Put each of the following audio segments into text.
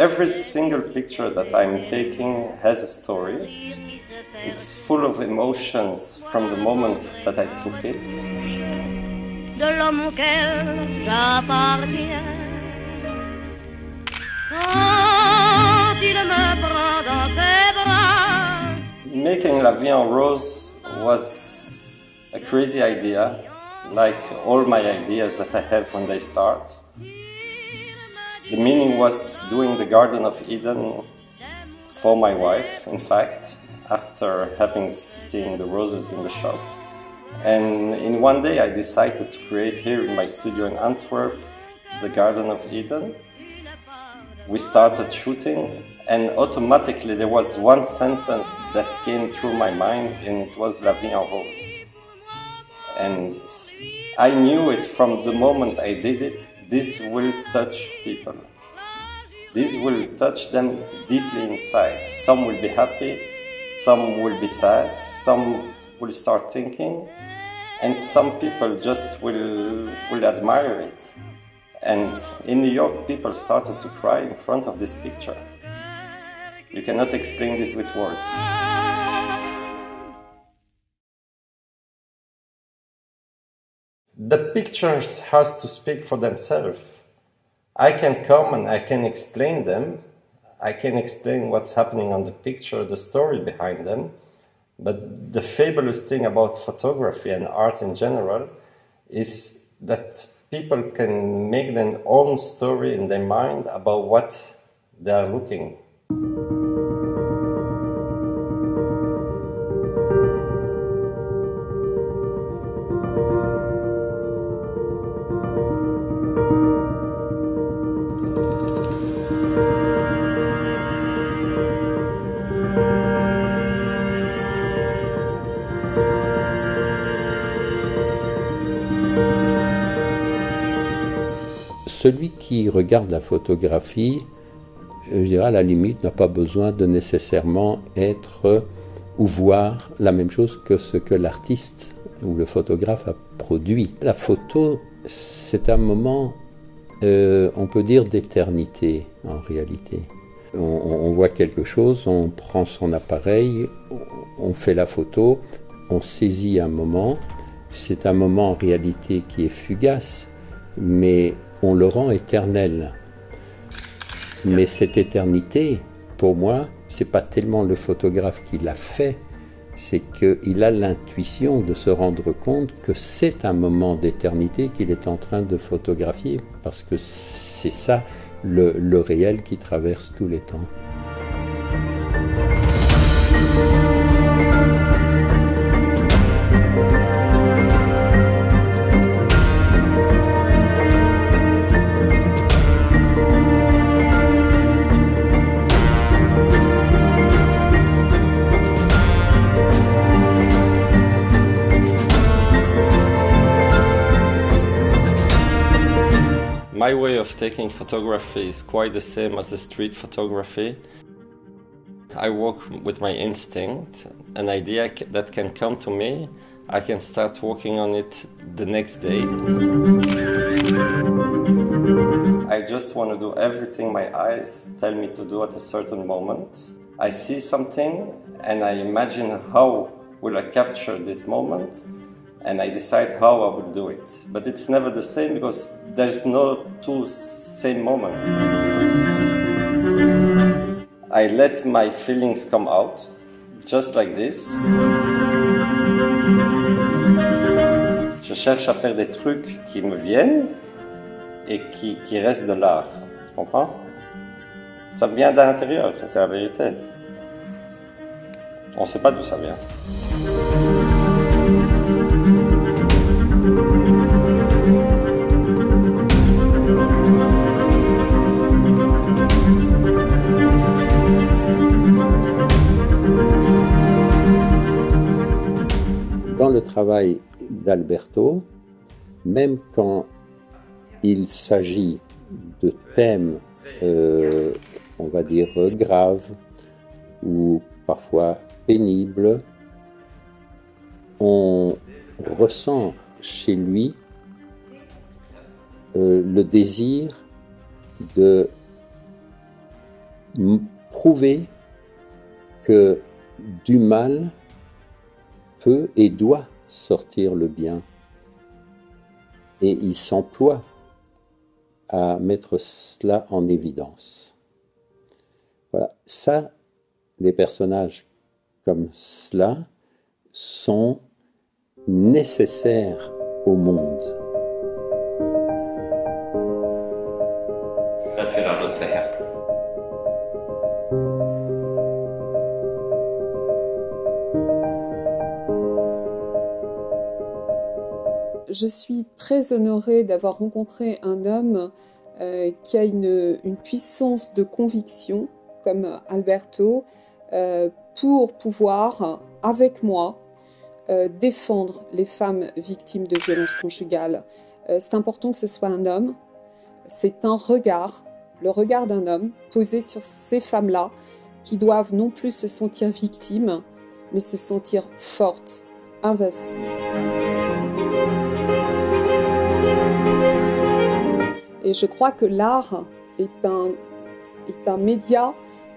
every single picture that I'm taking has a story. It's full of emotions from the moment that I took it. de l'homme auquel j'appartiens. Quand il me prend dans ses bras, Making La Vie en Rose was a crazy idea, like all my ideas that I have when they start. The meaning was doing the Garden of Eden for my wife, in fact, after having seen the roses in the shop. And in one day, I decided to create here in my studio in Antwerp the Garden of Eden. We started shooting, and automatically there was one sentence that came through my mind, and it was La Vie en Rose. And I knew it from the moment I did it, this will touch people. This will touch them deeply inside. Some will be happy, some will be sad, some will start thinking, and some people just will, will admire it. And in New York, people started to cry in front of this picture. You cannot explain this with words. The pictures has to speak for themselves. I can come and I can explain them. I can explain what's happening on the picture, the story behind them. But the fabulous thing about photography and art in general is that people can make their own story in their mind about what they are looking. Celui qui regarde la photographie, je dirais à la limite, n'a pas besoin de nécessairement être ou voir la même chose que ce que l'artiste ou le photographe a produit. La photo, c'est un moment, euh, on peut dire, d'éternité en réalité. On, on voit quelque chose, on prend son appareil, on fait la photo, on saisit un moment. C'est un moment en réalité qui est fugace, mais on le rend éternel. Mais cette éternité, pour moi, c'est pas tellement le photographe qui l'a fait, c'est qu'il a l'intuition de se rendre compte que c'est un moment d'éternité qu'il est en train de photographier, parce que c'est ça le, le réel qui traverse tous les temps. My way of taking photography is quite the same as the street photography. I work with my instinct, an idea that can come to me, I can start working on it the next day. I just want to do everything my eyes tell me to do at a certain moment. I see something and I imagine how will I capture this moment and I decide how I will do it. But it's never the same because there's no two same moments. I let my feelings come out just like this. Je cherche à faire des trucs qui me viennent et qui, qui restent de l'art. Tu comprends? Ça vient de l'intérieur, c'est la vérité. On sait pas d'où ça vient. Travail d'Alberto, même quand il s'agit de thèmes, euh, on va dire, graves ou parfois pénibles, on ressent chez lui euh, le désir de prouver que du mal peut et doit sortir le bien. Et il s'emploie à mettre cela en évidence. Voilà, ça, les personnages comme cela sont nécessaires au monde. Je suis très honorée d'avoir rencontré un homme euh, qui a une, puissance de conviction comme Alberto euh, pour pouvoir, avec moi, euh, défendre les femmes victimes de violences conjugales. c'est important que ce soit un homme. C'est un regard, le regard d'un homme posé sur ces femmes-là qui doivent non plus se sentir victimes, mais se sentir fortes, Et je crois que l'art est un, est un média,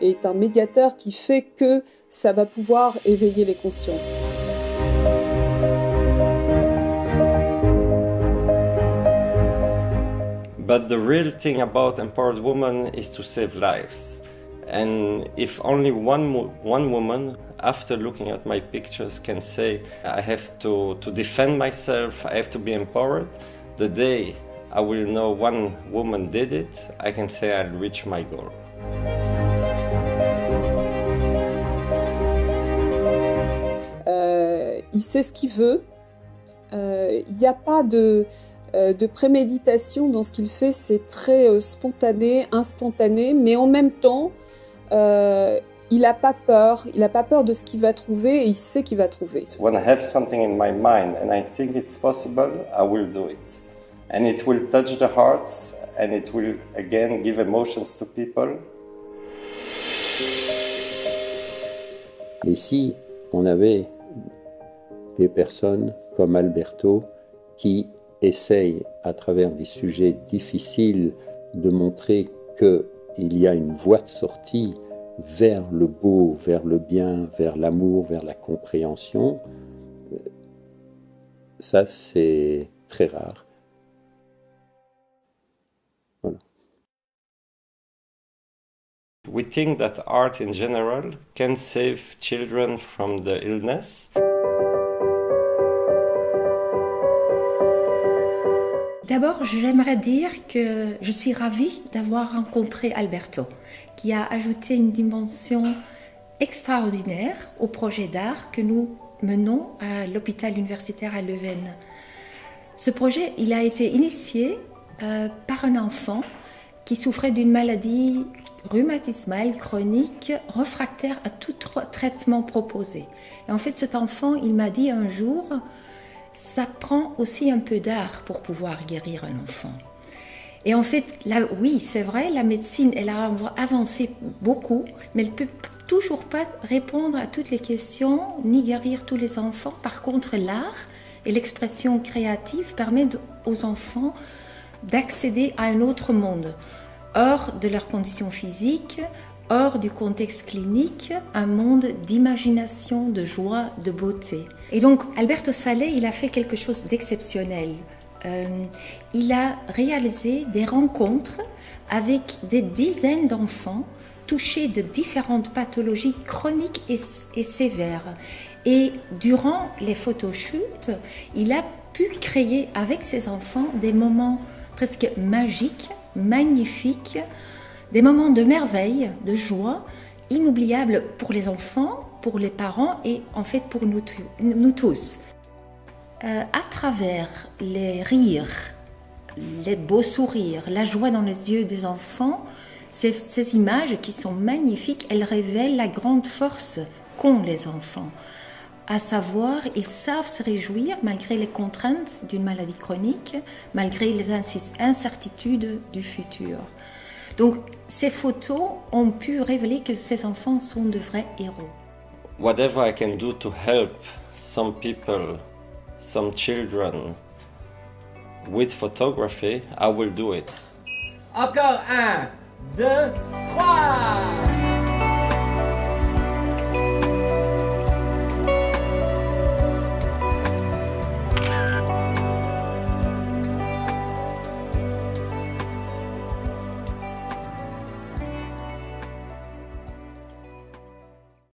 est un médiateur qui fait que ça va pouvoir éveiller les consciences. But the real thing about empowered women is to save lives. And if only one, one woman, after looking at my pictures, can say, I have to, to defend myself, I have to be empowered, the day I will know one woman did it, I can say I'll reach my goal. Euh, il sait ce qu'il veut. Euh, il n'y a pas de, euh, de, préméditation dans ce qu'il fait. C'est très euh, spontané, instantané, mais en même temps, euh, il n'a pas peur. Il n'a pas peur de ce qu'il va trouver et il sait qu'il va trouver. When I have something in my mind and I think it's possible, I will do it. and it will touch the hearts and it will again give emotions to people. Mais si on avait des personnes comme Alberto qui essayent à travers des sujets difficiles de montrer qu'il y a une voie de sortie vers le beau, vers le bien, vers l'amour, vers la compréhension, ça c'est très rare. We think that art in general can save children from the illness. D'abord, j'aimerais dire que je suis ravie d'avoir rencontré Alberto, qui a ajouté une dimension extraordinaire au projet d'art que nous menons à l'hôpital universitaire à Leuven. Ce projet, il a été initié euh, par un enfant qui souffrait d'une maladie rhumatismale chronique réfractaire à tout traitement proposé. Et en fait, cet enfant, il m'a dit un jour, ça prend aussi un peu d'art pour pouvoir guérir un enfant. Et en fait, là, oui, c'est vrai, la médecine, elle a avancé beaucoup, mais elle peut toujours pas répondre à toutes les questions, ni guérir tous les enfants. Par contre, l'art et l'expression créative permettent aux enfants d'accéder à un autre monde hors de leurs conditions physiques, hors du contexte clinique, un monde d'imagination, de joie, de beauté. Et donc Alberto Salé, il a fait quelque chose d'exceptionnel. Euh, il a réalisé des rencontres avec des dizaines d'enfants touchés de différentes pathologies chroniques et, sévères. Et durant les photoshoots, il a pu créer avec ses enfants des moments presque magiques magnifiques, des moments de merveille, de joie, inoubliables pour les enfants, pour les parents et en fait pour nous, tous. Euh, à travers les rires, les beaux sourires, la joie dans les yeux des enfants, ces, ces images qui sont magnifiques, elles révèlent la grande force qu'ont les enfants à savoir, ils savent se réjouir malgré les contraintes d'une maladie chronique, malgré les incertitudes du futur. Donc, ces photos ont pu révéler que ces enfants sont de vrais héros. Whatever I can do to help some people, some children with photography, I will do it. Encore un, deux, trois.